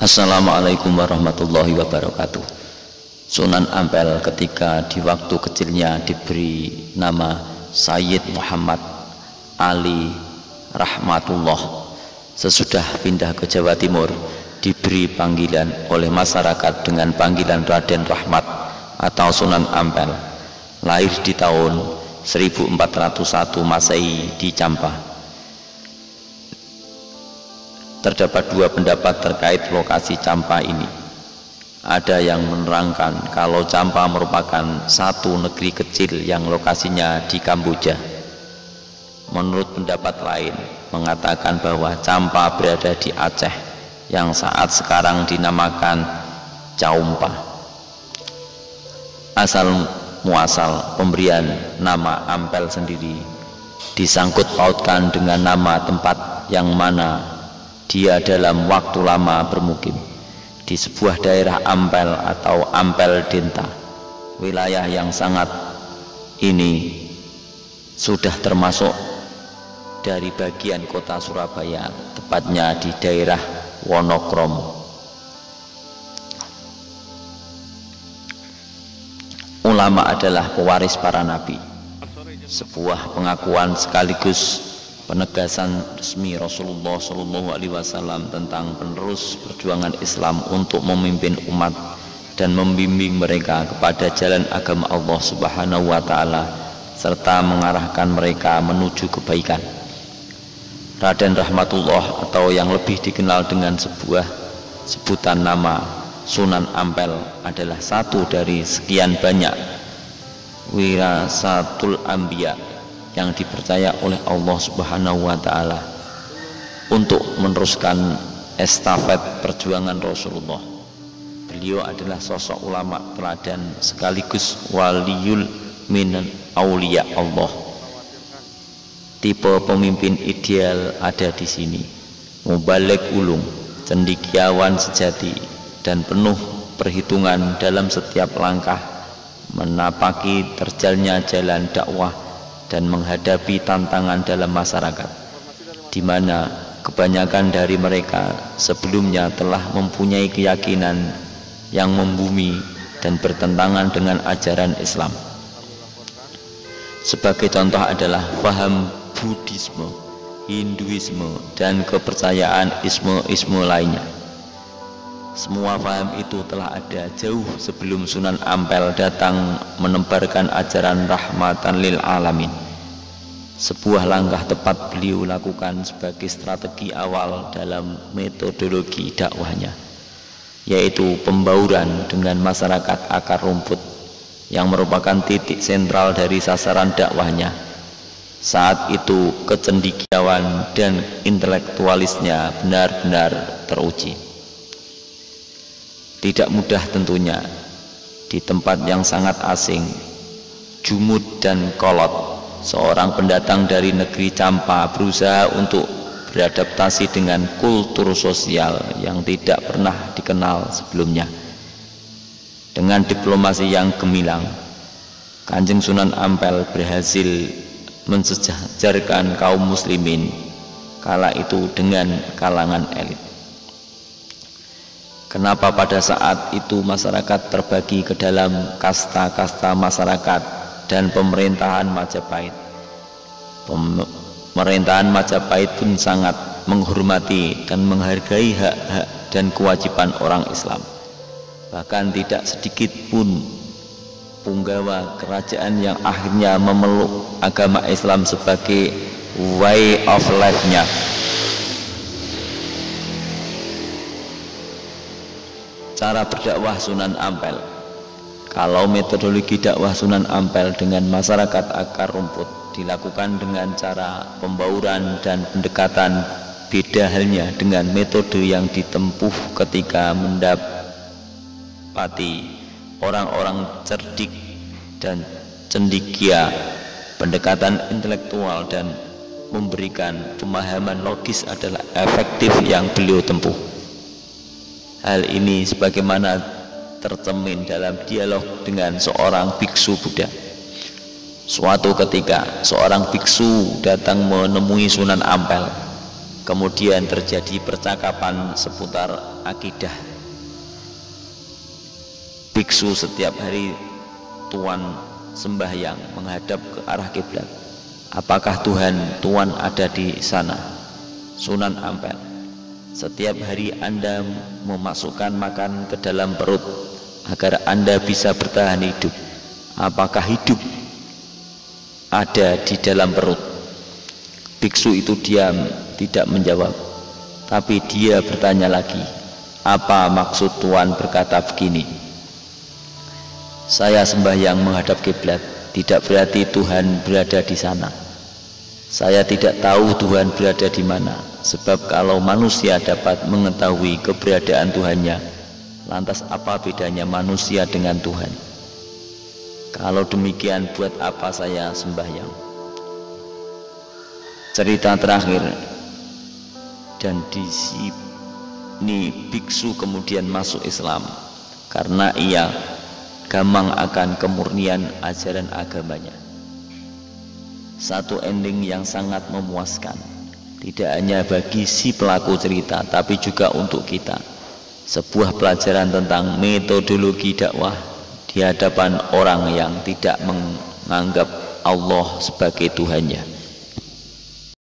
Assalamualaikum warahmatullahi wabarakatuh. Sunan Ampel ketika di waktu kecilnya diberi nama Sayyid Muhammad Ali Rahmatullah. Sesudah pindah ke Jawa Timur diberi panggilan oleh masyarakat dengan panggilan Raden Rahmat atau Sunan Ampel. Lahir di tahun 1401 Masehi di Campah Terdapat dua pendapat terkait lokasi Campa ini. Ada yang menerangkan kalau Campa merupakan satu negeri kecil yang lokasinya di Kamboja. Menurut pendapat lain, mengatakan bahwa Campa berada di Aceh yang saat sekarang dinamakan Caumpa. Asal muasal pemberian nama Ampel sendiri disangkut pautkan dengan nama tempat yang mana dia dalam waktu lama bermukim di sebuah daerah Ampel atau Ampel Denta wilayah yang sangat ini sudah termasuk dari bagian kota Surabaya tepatnya di daerah Wonokromo. Ulama adalah pewaris para nabi sebuah pengakuan sekaligus penegasan resmi Rasulullah Shallallahu Alaihi Wasallam tentang penerus perjuangan Islam untuk memimpin umat dan membimbing mereka kepada jalan agama Allah Subhanahu Wa Taala serta mengarahkan mereka menuju kebaikan. Raden Rahmatullah atau yang lebih dikenal dengan sebuah sebutan nama Sunan Ampel adalah satu dari sekian banyak wirasatul ambia yang dipercaya oleh Allah Subhanahu wa taala untuk meneruskan estafet perjuangan Rasulullah. Beliau adalah sosok ulama teladan sekaligus waliul min aulia Allah. Tipe pemimpin ideal ada di sini. Mubalik ulung, cendikiawan sejati dan penuh perhitungan dalam setiap langkah menapaki terjalnya jalan dakwah dan menghadapi tantangan dalam masyarakat di mana kebanyakan dari mereka sebelumnya telah mempunyai keyakinan yang membumi dan bertentangan dengan ajaran Islam. Sebagai contoh adalah paham Buddhisme, Hinduisme, dan kepercayaan isme-isme lainnya semua paham itu telah ada jauh sebelum Sunan Ampel datang menembarkan ajaran rahmatan lil alamin. Sebuah langkah tepat beliau lakukan sebagai strategi awal dalam metodologi dakwahnya, yaitu pembauran dengan masyarakat akar rumput yang merupakan titik sentral dari sasaran dakwahnya. Saat itu kecendikiawan dan intelektualisnya benar-benar teruji. Tidak mudah tentunya di tempat yang sangat asing, jumud dan kolot. Seorang pendatang dari negeri Campa berusaha untuk beradaptasi dengan kultur sosial yang tidak pernah dikenal sebelumnya. Dengan diplomasi yang gemilang, Kanjeng Sunan Ampel berhasil mensejajarkan kaum muslimin kala itu dengan kalangan elit. Kenapa pada saat itu masyarakat terbagi ke dalam kasta-kasta masyarakat dan pemerintahan Majapahit. Pemerintahan Majapahit pun sangat menghormati dan menghargai hak-hak dan kewajiban orang Islam. Bahkan tidak sedikit pun punggawa kerajaan yang akhirnya memeluk agama Islam sebagai way of life-nya. Cara berdakwah Sunan Ampel. Kalau metodologi dakwah Sunan Ampel dengan masyarakat akar rumput dilakukan dengan cara pembauran dan pendekatan beda halnya dengan metode yang ditempuh ketika mendapati orang-orang cerdik dan cendikia pendekatan intelektual dan memberikan pemahaman logis adalah efektif yang beliau tempuh Hal ini sebagaimana tercemin dalam dialog dengan seorang biksu Buddha. Suatu ketika seorang biksu datang menemui Sunan Ampel. kemudian terjadi percakapan seputar akidah biksu setiap hari tuan sembahyang menghadap ke arah kiblat apakah Tuhan tuan ada di sana Sunan Ampel setiap hari Anda memasukkan makan ke dalam perut agar Anda bisa bertahan hidup. Apakah hidup ada di dalam perut? Biksu itu diam tidak menjawab tapi dia bertanya lagi apa maksud Tuhan berkata begini? Saya sembahyang menghadap kiblat, tidak berarti Tuhan berada di sana. Saya tidak tahu Tuhan berada di mana, sebab kalau manusia dapat mengetahui keberadaan Tuhannya, lantas apa bedanya manusia dengan Tuhan? Kalau demikian, buat apa saya sembahyang? Cerita terakhir, dan di sini biksu kemudian masuk Islam karena ia gamang akan kemurnian ajaran agamanya. Satu ending yang sangat memuaskan, tidak hanya bagi si pelaku cerita, tapi juga untuk kita. Sebuah pelajaran tentang metodologi dakwah di hadapan orang yang tidak menganggap Allah sebagai Tuhannya.